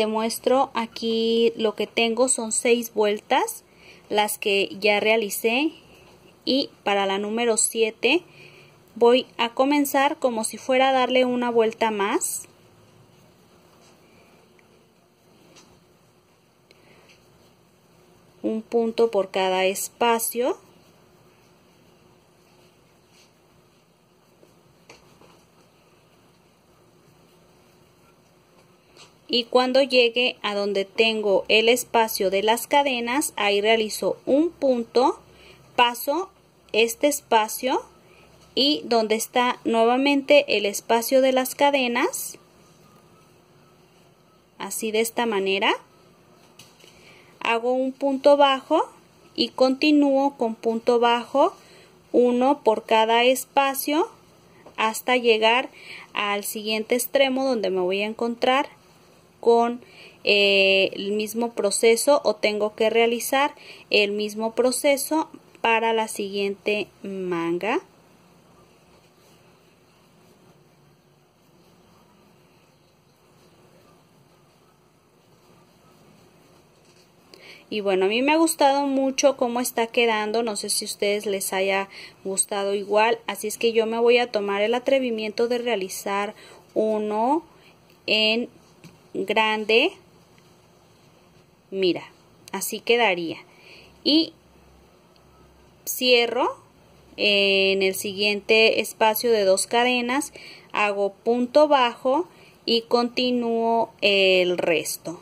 te muestro aquí lo que tengo son seis vueltas las que ya realicé. Y para la número 7 voy a comenzar como si fuera a darle una vuelta más. Un punto por cada espacio y cuando llegue a donde tengo el espacio de las cadenas ahí realizo un punto paso este espacio y donde está nuevamente el espacio de las cadenas así de esta manera hago un punto bajo y continúo con punto bajo uno por cada espacio hasta llegar al siguiente extremo donde me voy a encontrar con eh, el mismo proceso o tengo que realizar el mismo proceso para la siguiente manga. Y bueno a mí me ha gustado mucho cómo está quedando no sé si a ustedes les haya gustado igual así es que yo me voy a tomar el atrevimiento de realizar uno en grande mira así quedaría y cierro en el siguiente espacio de dos cadenas hago punto bajo y continúo el resto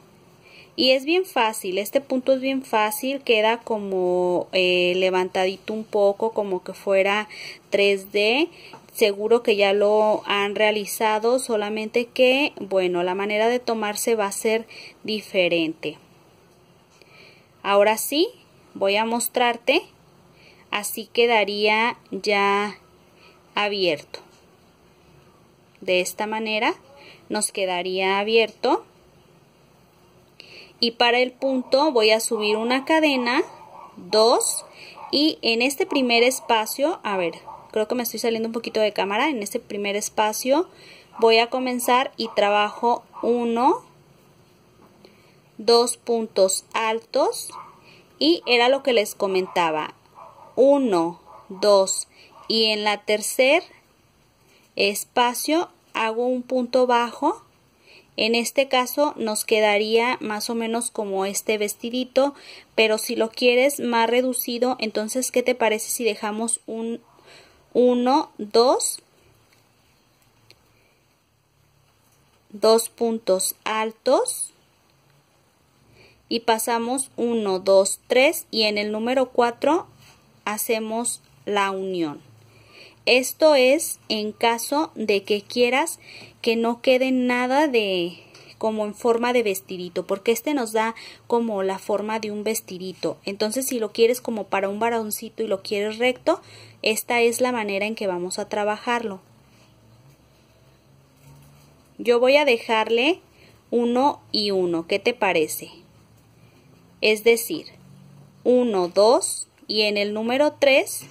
y es bien fácil, este punto es bien fácil, queda como eh, levantadito un poco, como que fuera 3D. Seguro que ya lo han realizado, solamente que, bueno, la manera de tomarse va a ser diferente. Ahora sí, voy a mostrarte. Así quedaría ya abierto. De esta manera nos quedaría abierto y para el punto voy a subir una cadena, dos y en este primer espacio, a ver, creo que me estoy saliendo un poquito de cámara, en este primer espacio voy a comenzar y trabajo uno, dos puntos altos y era lo que les comentaba, uno, dos y en la tercer espacio hago un punto bajo en este caso nos quedaría más o menos como este vestidito, pero si lo quieres más reducido, entonces ¿qué te parece si dejamos un 1, 2, dos puntos altos y pasamos 1, 2, 3 y en el número 4 hacemos la unión. Esto es en caso de que quieras que no quede nada de como en forma de vestidito, porque este nos da como la forma de un vestidito. Entonces, si lo quieres como para un varoncito y lo quieres recto, esta es la manera en que vamos a trabajarlo. Yo voy a dejarle uno y uno, ¿qué te parece? Es decir, 1, 2 y en el número 3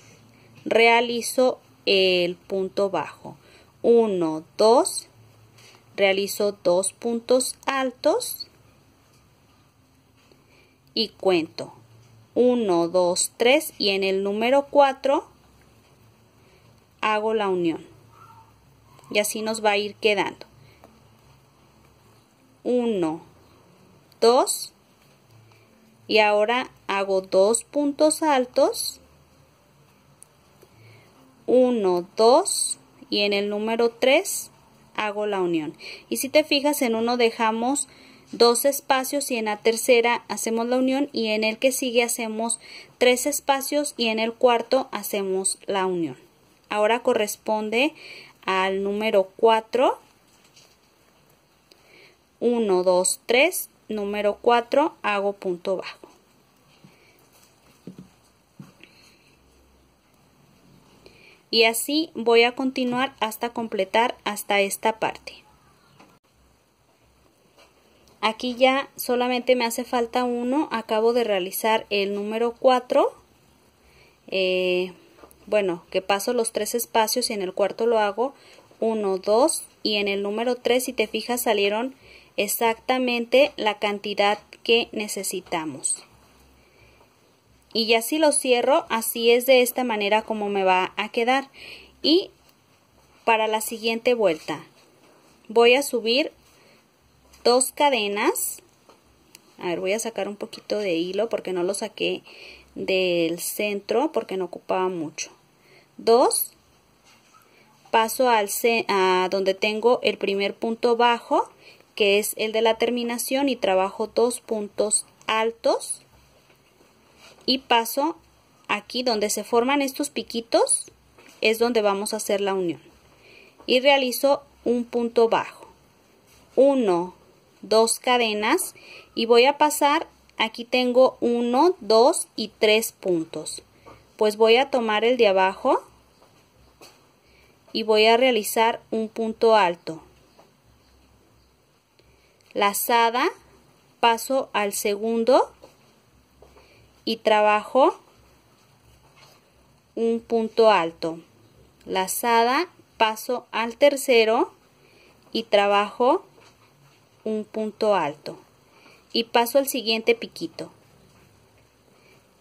realizo el punto bajo. 1, 2, realizo dos puntos altos. Y cuento. 1, 2, 3 y en el número 4 hago la unión. Y así nos va a ir quedando. 1, 2 y ahora hago dos puntos altos. 1, 2 y en el número 3 hago la unión. Y si te fijas en uno dejamos dos espacios y en la tercera hacemos la unión y en el que sigue hacemos tres espacios y en el cuarto hacemos la unión. Ahora corresponde al número 4. 1, 2, 3, número 4 hago punto bajo. Y así voy a continuar hasta completar hasta esta parte. Aquí ya solamente me hace falta uno, acabo de realizar el número 4, eh, bueno, que paso los tres espacios y en el cuarto lo hago 1, 2 y en el número 3 si te fijas salieron exactamente la cantidad que necesitamos. Y ya si lo cierro, así es de esta manera como me va a quedar. Y para la siguiente vuelta voy a subir dos cadenas. A ver, voy a sacar un poquito de hilo porque no lo saqué del centro porque no ocupaba mucho. Dos, paso al a donde tengo el primer punto bajo que es el de la terminación y trabajo dos puntos altos y paso aquí donde se forman estos piquitos es donde vamos a hacer la unión. Y realizo un punto bajo. Uno dos cadenas y voy a pasar aquí tengo uno dos y tres puntos. Pues voy a tomar el de abajo y voy a realizar un punto alto. Lazada, paso al segundo y trabajo un punto alto. Lazada, paso al tercero y trabajo un punto alto. Y paso al siguiente piquito.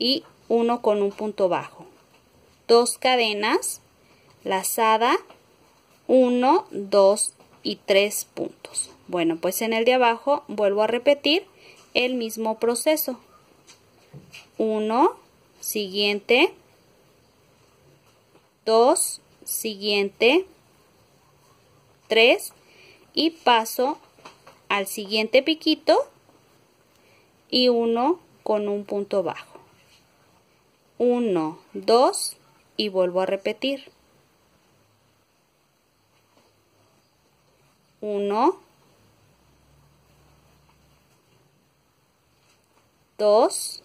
Y uno con un punto bajo. Dos cadenas, lazada, uno, dos y tres puntos. Bueno, pues en el de abajo vuelvo a repetir el mismo proceso. 1, siguiente, 2, siguiente, 3 y paso al siguiente piquito y uno con un punto bajo. 1, 2 y vuelvo a repetir. 1, 2,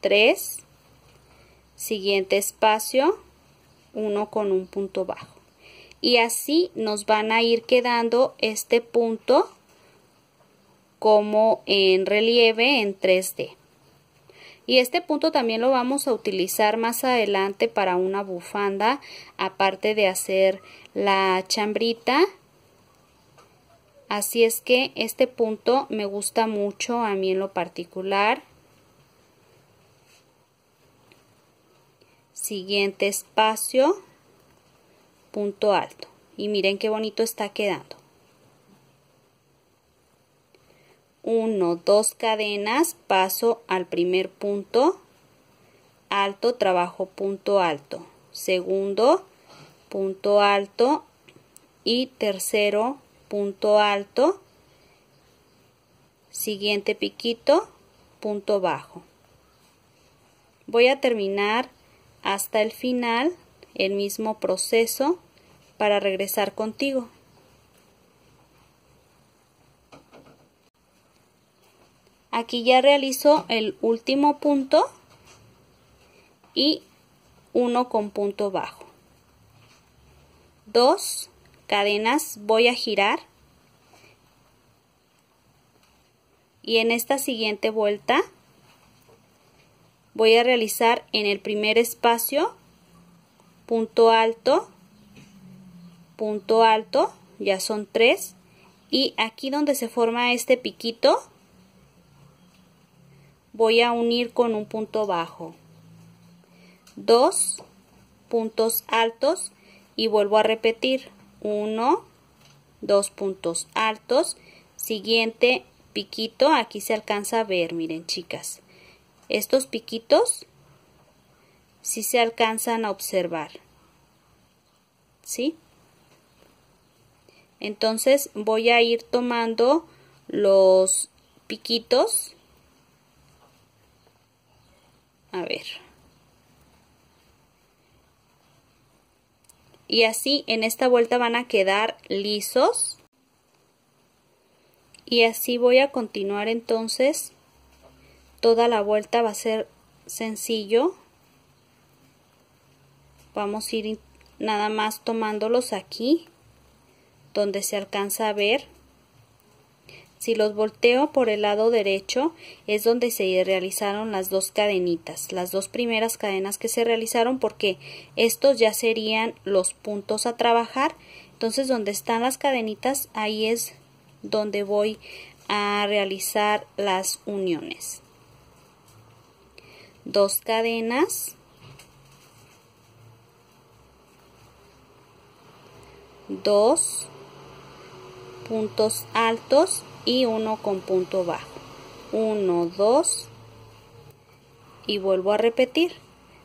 3, siguiente espacio, 1 con un punto bajo. Y así nos van a ir quedando este punto como en relieve en 3D. Y este punto también lo vamos a utilizar más adelante para una bufanda, aparte de hacer la chambrita Así es que este punto me gusta mucho a mí en lo particular. Siguiente espacio, punto alto. Y miren qué bonito está quedando. Uno, dos cadenas, paso al primer punto, alto, trabajo punto alto. Segundo, punto alto y tercero, punto alto, siguiente piquito, punto bajo. Voy a terminar hasta el final el mismo proceso para regresar contigo. Aquí ya realizo el último punto y uno con punto bajo. Dos cadenas voy a girar y en esta siguiente vuelta voy a realizar en el primer espacio punto alto punto alto ya son tres y aquí donde se forma este piquito voy a unir con un punto bajo. Dos puntos altos y vuelvo a repetir 1, dos puntos altos, siguiente piquito, aquí se alcanza a ver, miren chicas, estos piquitos si se alcanzan a observar, ¿sí? Entonces voy a ir tomando los piquitos, a ver, y así en esta vuelta van a quedar lisos. Y así voy a continuar entonces toda la vuelta va a ser sencillo. Vamos a ir nada más tomándolos aquí donde se alcanza a ver. Si los volteo por el lado derecho es donde se realizaron las dos cadenitas, las dos primeras cadenas que se realizaron porque estos ya serían los puntos a trabajar. Entonces donde están las cadenitas ahí es donde voy a realizar las uniones dos cadenas. Dos puntos altos y uno con punto bajo. 1 2 y vuelvo a repetir.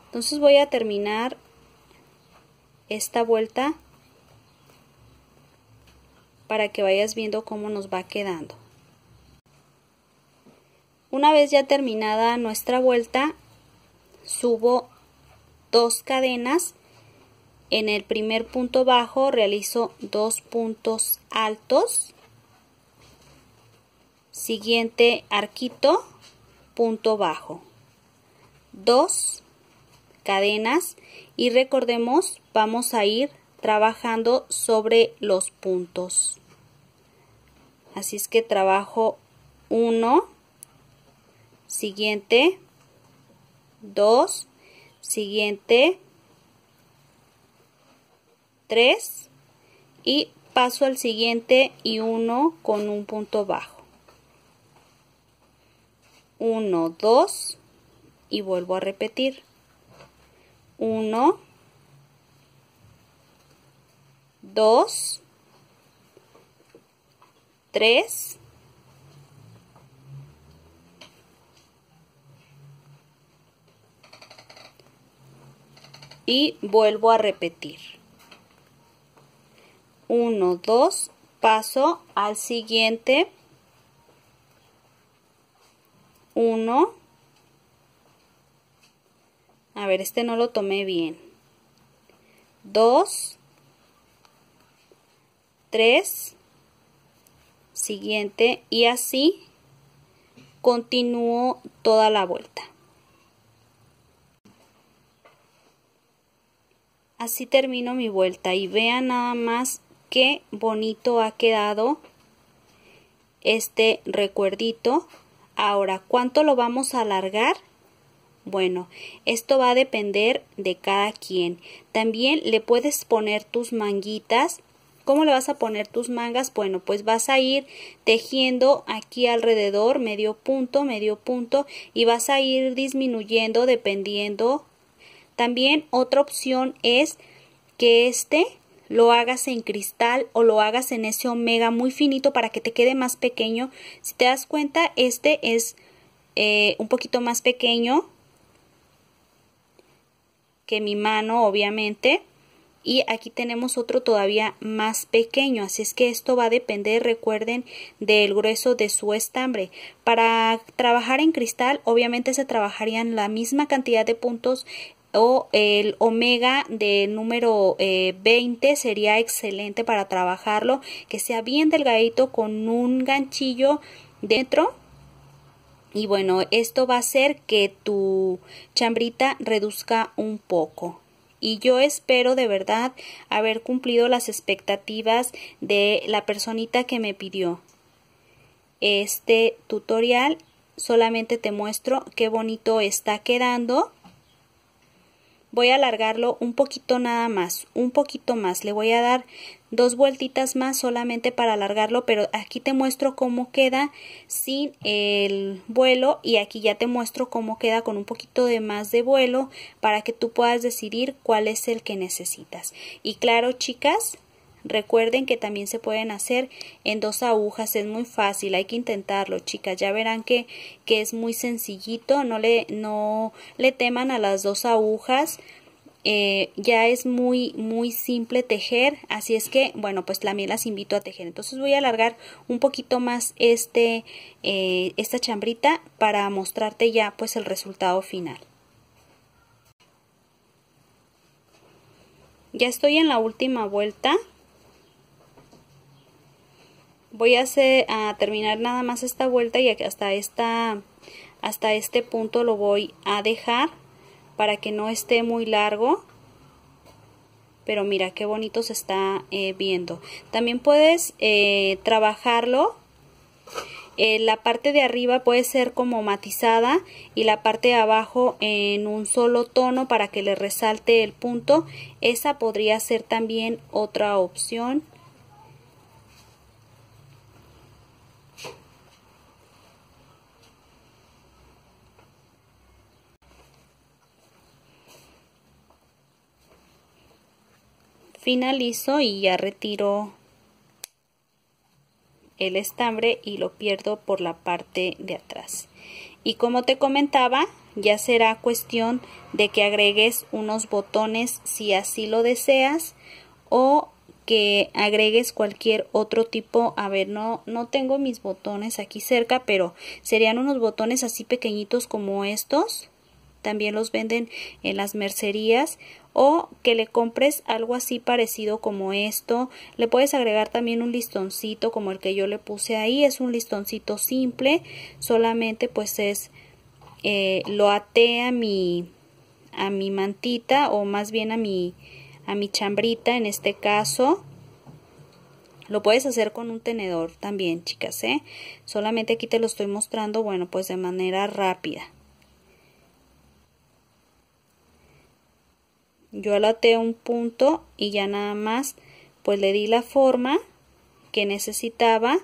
Entonces voy a terminar esta vuelta para que vayas viendo cómo nos va quedando. Una vez ya terminada nuestra vuelta subo dos cadenas. En el primer punto bajo realizo dos puntos altos. Siguiente arquito punto bajo. Dos cadenas. Y recordemos vamos a ir trabajando sobre los puntos. Así es que trabajo uno. Siguiente 2, siguiente 3 y paso al siguiente y 1 con un punto bajo. 1, 2 y vuelvo a repetir. 1, 2, 3, y vuelvo a repetir. 1 2 paso al siguiente. 1 a ver este no lo tomé bien. 2 3 siguiente y así continúo toda la vuelta así termino mi vuelta y vean nada más qué bonito ha quedado este recuerdito ahora cuánto lo vamos a alargar bueno, esto va a depender de cada quien. También le puedes poner tus manguitas. ¿Cómo le vas a poner tus mangas? Bueno, pues vas a ir tejiendo aquí alrededor medio punto, medio punto y vas a ir disminuyendo dependiendo también otra opción es que este lo hagas en cristal o lo hagas en ese omega muy finito para que te quede más pequeño. Si te das cuenta, este es eh, un poquito más pequeño que mi mano, obviamente. Y aquí tenemos otro todavía más pequeño, así es que esto va a depender, recuerden, del grueso de su estambre. Para trabajar en cristal, obviamente se trabajarían la misma cantidad de puntos o el omega de número 20 eh, sería excelente para trabajarlo, que sea bien delgadito con un ganchillo dentro. Y bueno, esto va a hacer que tu chambrita reduzca un poco. Y yo espero de verdad haber cumplido las expectativas de la personita que me pidió este tutorial. Solamente te muestro qué bonito está quedando voy a alargarlo un poquito nada más, un poquito más. Le voy a dar dos vueltitas más solamente para alargarlo, pero aquí te muestro cómo queda sin el vuelo y aquí ya te muestro cómo queda con un poquito de más de vuelo para que tú puedas decidir cuál es el que necesitas. Y claro, chicas, Recuerden que también se pueden hacer en dos agujas, es muy fácil, hay que intentarlo, chicas. Ya verán que, que es muy sencillito, no le, no le teman a las dos agujas. Eh, ya es muy muy simple tejer así es que bueno pues también las invito a tejer entonces voy a alargar un poquito más este eh, esta chambrita para mostrarte ya pues el resultado final ya estoy en la última vuelta voy a hacer a terminar nada más esta vuelta y hasta esta hasta este punto lo voy a dejar para que no esté muy largo pero mira qué bonito se está eh, viendo también puedes eh, trabajarlo eh, la parte de arriba puede ser como matizada y la parte de abajo en un solo tono para que le resalte el punto. Esa podría ser también otra opción. Finalizo y ya retiro el estambre y lo pierdo por la parte de atrás. Y como te comentaba, ya será cuestión de que agregues unos botones si así lo deseas o que agregues cualquier otro tipo, a ver, no, no tengo mis botones aquí cerca, pero serían unos botones así pequeñitos como estos, también los venden en las mercerías o que le compres algo así parecido como esto. Le puedes agregar también un listoncito como el que yo le puse ahí. Es un listoncito simple, solamente pues es, eh, lo até a mi, a mi mantita o más bien a mi, a mi chambrita en este caso. Lo puedes hacer con un tenedor también, chicas, ¿eh? Solamente aquí te lo estoy mostrando, bueno, pues de manera rápida. Yo alaté un punto y ya nada más pues le di la forma que necesitaba